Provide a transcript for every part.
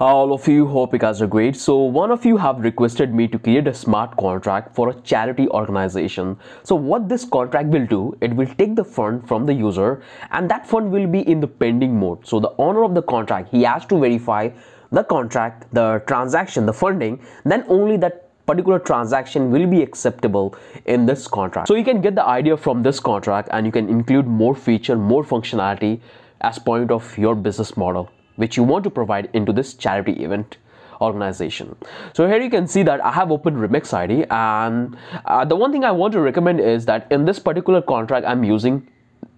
All of you hope you guys are great. So one of you have requested me to create a smart contract for a charity organization. So what this contract will do, it will take the fund from the user and that fund will be in the pending mode. So the owner of the contract, he has to verify the contract, the transaction, the funding, then only that particular transaction will be acceptable in this contract. So you can get the idea from this contract and you can include more feature, more functionality as point of your business model which you want to provide into this charity event organization. So here you can see that I have opened Remix ID and uh, the one thing I want to recommend is that in this particular contract I'm using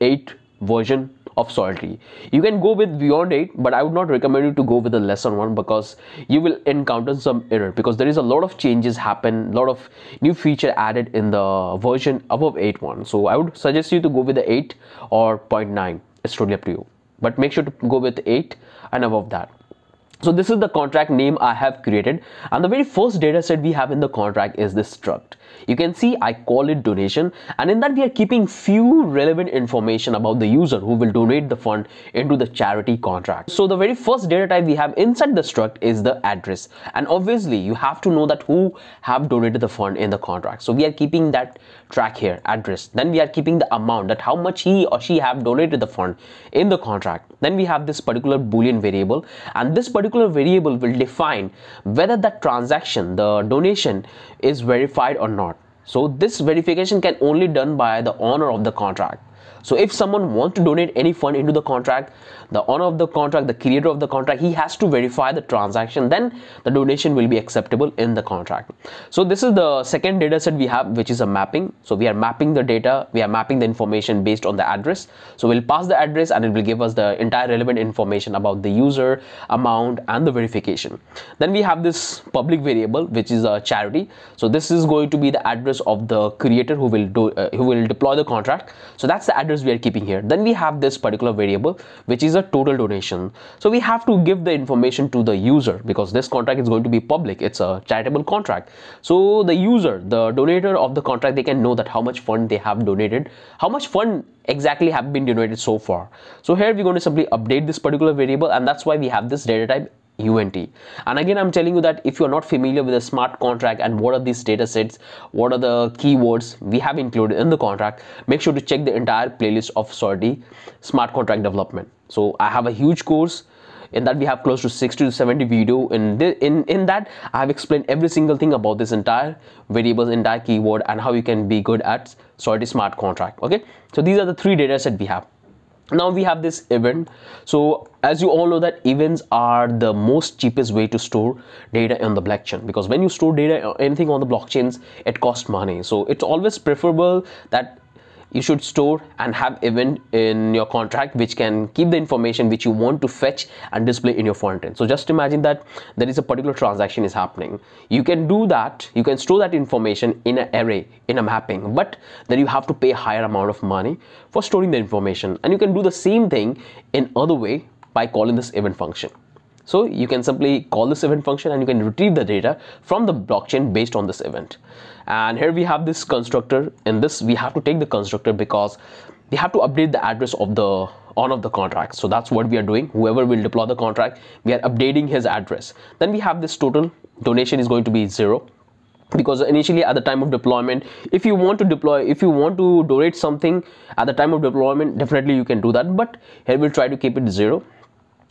8 version of Solidity. You can go with beyond 8 but I would not recommend you to go with the lesser one because you will encounter some error because there is a lot of changes happen, a lot of new feature added in the version above 8.1. So I would suggest you to go with the 8 or 0.9. It's totally up to you but make sure to go with 8 and above that so this is the contract name I have created and the very first data set we have in the contract is this struct. You can see I call it donation and in that we are keeping few relevant information about the user who will donate the fund into the charity contract. So the very first data type we have inside the struct is the address and obviously you have to know that who have donated the fund in the contract. So we are keeping that track here address then we are keeping the amount that how much he or she have donated the fund in the contract then we have this particular boolean variable and this particular variable will define whether that transaction, the donation is verified or not. So this verification can only done by the owner of the contract. So if someone wants to donate any fund into the contract, the owner of the contract, the creator of the contract, he has to verify the transaction. Then the donation will be acceptable in the contract. So this is the second data set we have, which is a mapping. So we are mapping the data, we are mapping the information based on the address. So we'll pass the address and it will give us the entire relevant information about the user, amount, and the verification. Then we have this public variable, which is a charity. So this is going to be the address of the creator who will do uh, who will deploy the contract. So that's the address address we are keeping here. Then we have this particular variable which is a total donation. So we have to give the information to the user because this contract is going to be public. It's a charitable contract. So the user the donator of the contract they can know that how much fund they have donated how much fund exactly have been donated so far. So here we're going to simply update this particular variable and that's why we have this data type uint. And again, I'm telling you that if you're not familiar with a smart contract and what are these data sets, what are the keywords we have included in the contract, make sure to check the entire playlist of Solidity smart contract development. So I have a huge course in that we have close to 60 to 70 video in in in that i have explained every single thing about this entire variables entire keyword and how you can be good at Solidity smart contract okay so these are the three data set we have now we have this event. So as you all know that events are the most cheapest way to store data on the blockchain. Because when you store data anything on the blockchains it costs money. So it's always preferable that you should store and have event in your contract which can keep the information which you want to fetch and display in your front end so just imagine that there is a particular transaction is happening. You can do that you can store that information in an array in a mapping but then you have to pay a higher amount of money for storing the information. And you can do the same thing in other way by calling this event function so you can simply call this event function and you can retrieve the data from the blockchain based on this event. And here we have this constructor. In this, we have to take the constructor because we have to update the address of the on of the contract. So that's what we are doing. Whoever will deploy the contract, we are updating his address. Then we have this total donation is going to be zero because initially at the time of deployment if you want to deploy if you want to donate something at the time of deployment definitely you can do that but here we'll try to keep it zero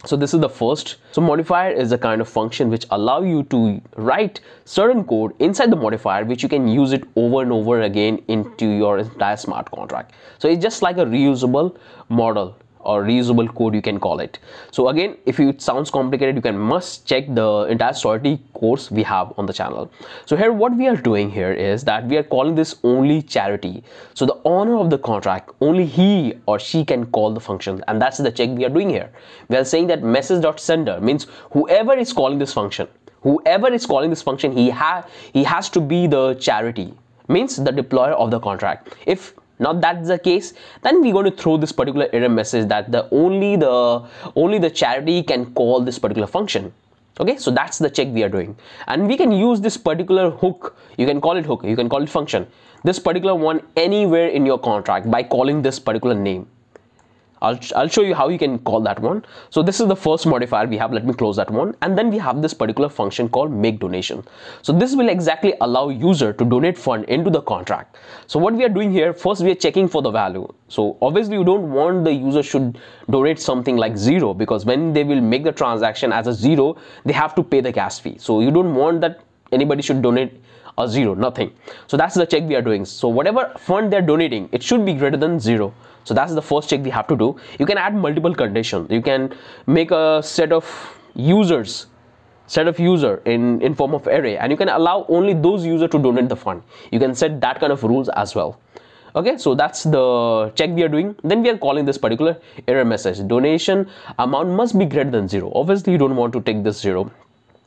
so this is the first. So modifier is a kind of function which allow you to write certain code inside the modifier which you can use it over and over again into your entire smart contract. So it's just like a reusable model or reusable code you can call it. So again if it sounds complicated you can must check the entire Solidity course we have on the channel. So here what we are doing here is that we are calling this only charity. So the owner of the contract only he or she can call the function and that's the check we are doing here. We are saying that message.sender means whoever is calling this function whoever is calling this function he ha he has to be the charity means the deployer of the contract. If now that's the case then we're going to throw this particular error message that the only the only the charity can call this particular function. Okay so that's the check we are doing. And we can use this particular hook. You can call it hook. You can call it function. This particular one anywhere in your contract by calling this particular name I'll, I'll show you how you can call that one. So this is the first modifier we have. Let me close that one. And then we have this particular function called make donation. So this will exactly allow user to donate fund into the contract. So what we are doing here, first we are checking for the value. So obviously you don't want the user should donate something like zero because when they will make the transaction as a zero, they have to pay the gas fee. So you don't want that anybody should donate a zero, nothing. So that's the check we are doing. So whatever fund they're donating, it should be greater than zero. So that's the first check we have to do. You can add multiple conditions. You can make a set of users set of user in in form of array and you can allow only those user to donate the fund. You can set that kind of rules as well. Okay so that's the check we are doing. Then we are calling this particular error message. Donation amount must be greater than zero. Obviously you don't want to take this zero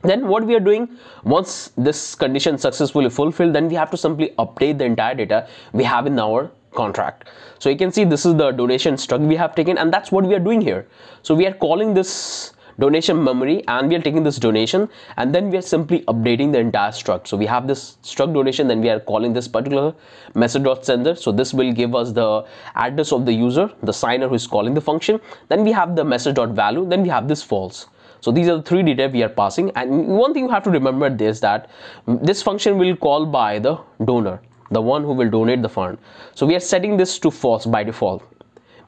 then what we are doing once this condition successfully fulfilled then we have to simply update the entire data we have in our contract. So you can see this is the donation struct we have taken and that's what we are doing here. So we are calling this donation memory and we are taking this donation and then we are simply updating the entire struct. So we have this struct donation then we are calling this particular message.sender so this will give us the address of the user the signer who is calling the function. Then we have the message.value then we have this false so these are the three data we are passing. And one thing you have to remember is that this function will call by the donor the one who will donate the fund. So we are setting this to false by default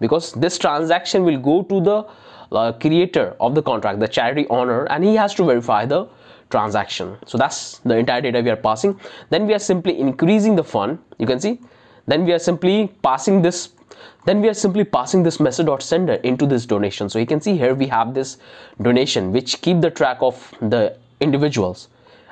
because this transaction will go to the uh, creator of the contract the charity owner and he has to verify the transaction. So that's the entire data we are passing. Then we are simply increasing the fund. You can see. Then we are simply passing this then we are simply passing this message.sender into this donation. So you can see here we have this donation which keep the track of the individuals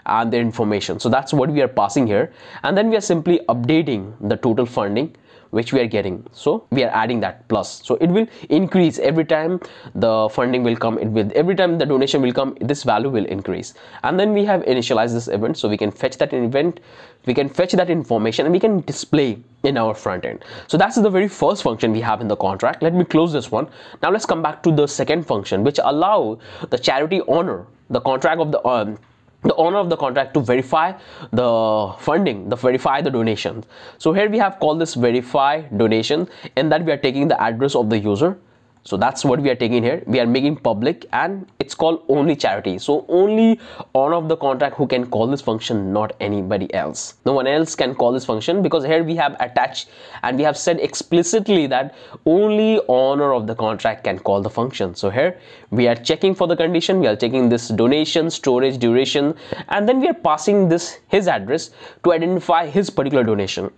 and their information. So that's what we are passing here. And then we are simply updating the total funding which we are getting. So we are adding that plus. So it will increase every time the funding will come. It will every time the donation will come this value will increase. And then we have initialized this event so we can fetch that event we can fetch that information and we can display in our front end. So that's the very first function we have in the contract. Let me close this one. Now let's come back to the second function which allow the charity owner the contract of the um, the owner of the contract to verify the funding the verify the donations. So here we have called this verify donation and that we are taking the address of the user so that's what we are taking here. We are making public and it's called only charity. So only owner of the contract who can call this function not anybody else. No one else can call this function because here we have attached and we have said explicitly that only owner of the contract can call the function. So here we are checking for the condition. We are checking this donation storage duration and then we are passing this his address to identify his particular donation.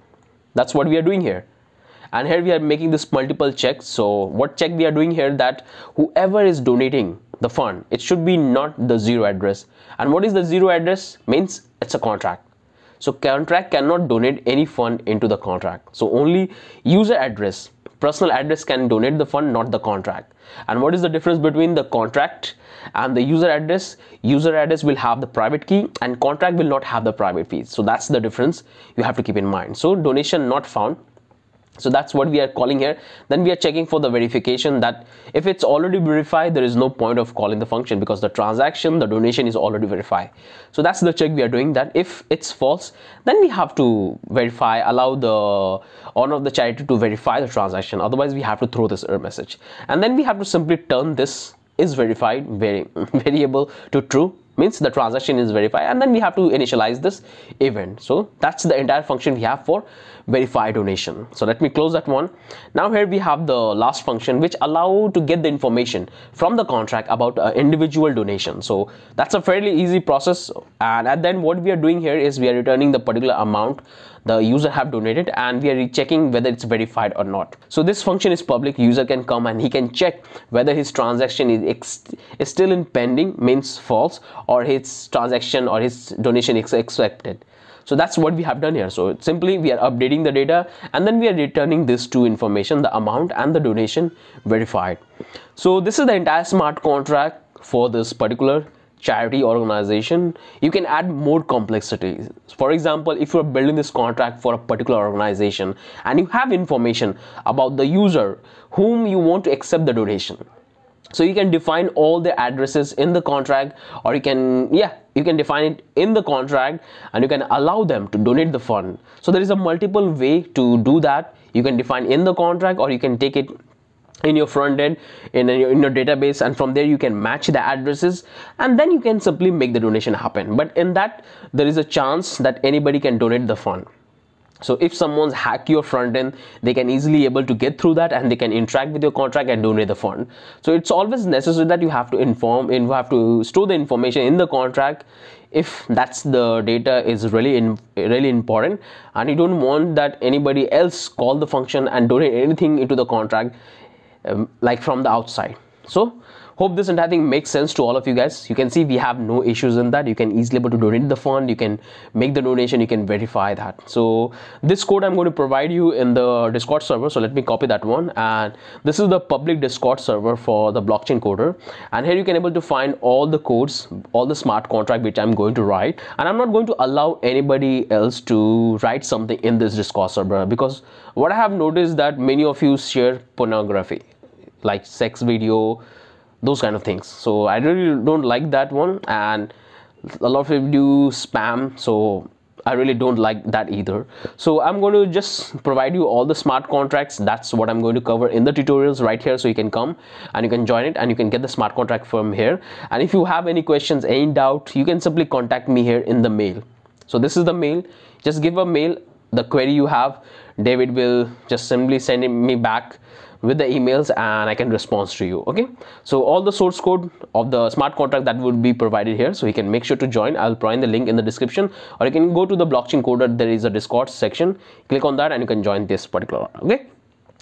That's what we are doing here and here we are making this multiple checks so what check we are doing here that whoever is donating the fund it should be not the zero address. And what is the zero address? Means it's a contract. So contract cannot donate any fund into the contract. So only user address personal address can donate the fund not the contract. And what is the difference between the contract and the user address? User address will have the private key and contract will not have the private key. So that's the difference you have to keep in mind. So donation not found so that's what we are calling here. Then we are checking for the verification that if it's already verified there is no point of calling the function because the transaction the donation is already verified. So that's the check we are doing that if it's false then we have to verify allow the owner of the charity to verify the transaction. Otherwise we have to throw this error message. And then we have to simply turn this is verified very variable to true means the transaction is verified and then we have to initialize this event. So that's the entire function we have for verify donation. So let me close that one. Now here we have the last function which allow to get the information from the contract about uh, individual donation. So that's a fairly easy process. And, and then what we are doing here is we are returning the particular amount the user have donated and we are checking whether it's verified or not. So this function is public. User can come and he can check whether his transaction is, is still in pending means false or his transaction or his donation is accepted so that's what we have done here. So simply we are updating the data and then we are returning this two information the amount and the donation verified. So this is the entire smart contract for this particular charity organization. You can add more complexity for example if you're building this contract for a particular organization and you have information about the user whom you want to accept the donation so you can define all the addresses in the contract or you can yeah you can define it in the contract and you can allow them to donate the fund. So there is a multiple way to do that. You can define in the contract or you can take it in your front end in your, in your database and from there you can match the addresses and then you can simply make the donation happen. But in that there is a chance that anybody can donate the fund so if someone's hack your front end they can easily able to get through that and they can interact with your contract and donate the fund. So it's always necessary that you have to inform and you have to store the information in the contract if that's the data is really in, really important. And you don't want that anybody else call the function and donate anything into the contract um, like from the outside. So hope this entire thing makes sense to all of you guys. You can see we have no issues in that. You can easily able to donate the fund. You can make the donation. You can verify that. So this code i'm going to provide you in the discord server. So let me copy that one. And this is the public discord server for the blockchain coder. And here you can able to find all the codes all the smart contract which i'm going to write. And i'm not going to allow anybody else to write something in this discord server because what i have noticed that many of you share pornography like sex video those kind of things so i really don't like that one and a lot of people do spam so I really don't like that either. So I'm going to just provide you all the smart contracts. That's what I'm going to cover in the tutorials right here. So you can come and you can join it and you can get the smart contract from here. And if you have any questions, any doubt, you can simply contact me here in the mail. So this is the mail. Just give a mail, the query you have. David will just simply send me back with the emails and I can respond to you okay? So all the source code of the smart contract that would be provided here so you can make sure to join. I'll provide the link in the description or you can go to the blockchain coder there is a discord section. Click on that and you can join this particular okay?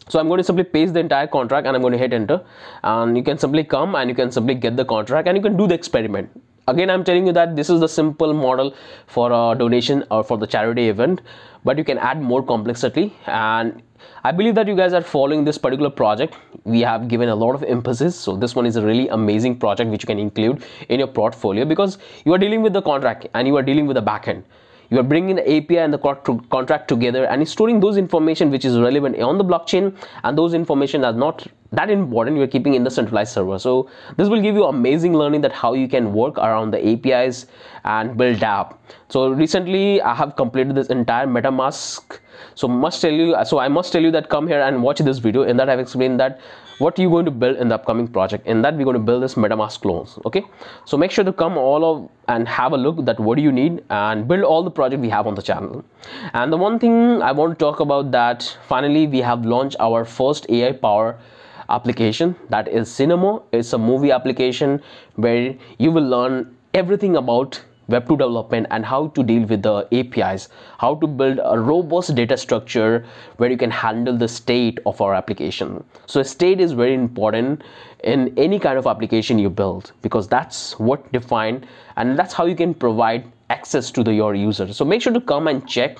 So I'm going to simply paste the entire contract and I'm going to hit enter. And you can simply come and you can simply get the contract and you can do the experiment again i'm telling you that this is the simple model for a donation or for the charity event but you can add more complexity and I believe that you guys are following this particular project. We have given a lot of emphasis. So this one is a really amazing project which you can include in your portfolio because you are dealing with the contract and you are dealing with the backend you are bringing the API and the contract together and storing those information which is relevant on the blockchain and those information are not that important. You are keeping in the centralized server. So this will give you amazing learning that how you can work around the APIs and build app. So recently I have completed this entire MetaMask. So must tell you so I must tell you that come here and watch this video. In that I've explained that what you're going to build in the upcoming project. In that we're going to build this metamask clones okay? So make sure to come all of and have a look that what do you need and build all the project we have on the channel. And the one thing i want to talk about that finally we have launched our first ai power application that is cinema it's a movie application where you will learn everything about Web2 development and how to deal with the APIs, how to build a robust data structure where you can handle the state of our application. So state is very important in any kind of application you build because that's what define and that's how you can provide access to the, your users So make sure to come and check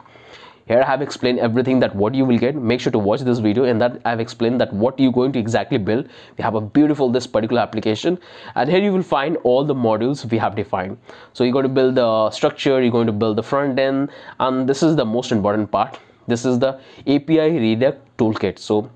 here I have explained everything that what you will get. Make sure to watch this video and that I've explained that what you're going to exactly build. We have a beautiful this particular application. And here you will find all the modules we have defined. So you're going to build the structure you're going to build the front end and this is the most important part. This is the API Redux toolkit. So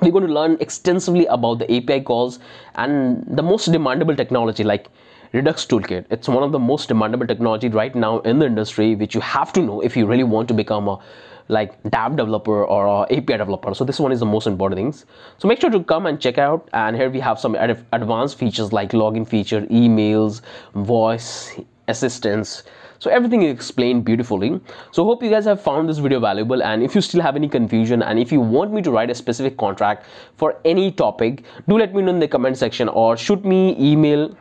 we're going to learn extensively about the API calls and the most demandable technology like Redux Toolkit. It's one of the most demandable technology right now in the industry, which you have to know if you really want to become a like DApp developer or a API developer. So this one is the most important things. So make sure to come and check out. And here we have some ad advanced features like login feature, emails, voice assistance. So everything is explained beautifully. So hope you guys have found this video valuable. And if you still have any confusion and if you want me to write a specific contract for any topic, do let me know in the comment section or shoot me email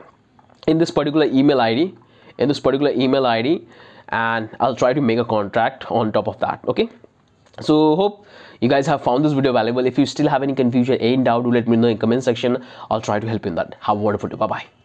in this particular email id in this particular email id and i'll try to make a contract on top of that okay? So hope you guys have found this video valuable. If you still have any confusion any doubt do let me know in the comment section. I'll try to help you in that. Have a wonderful day. Bye bye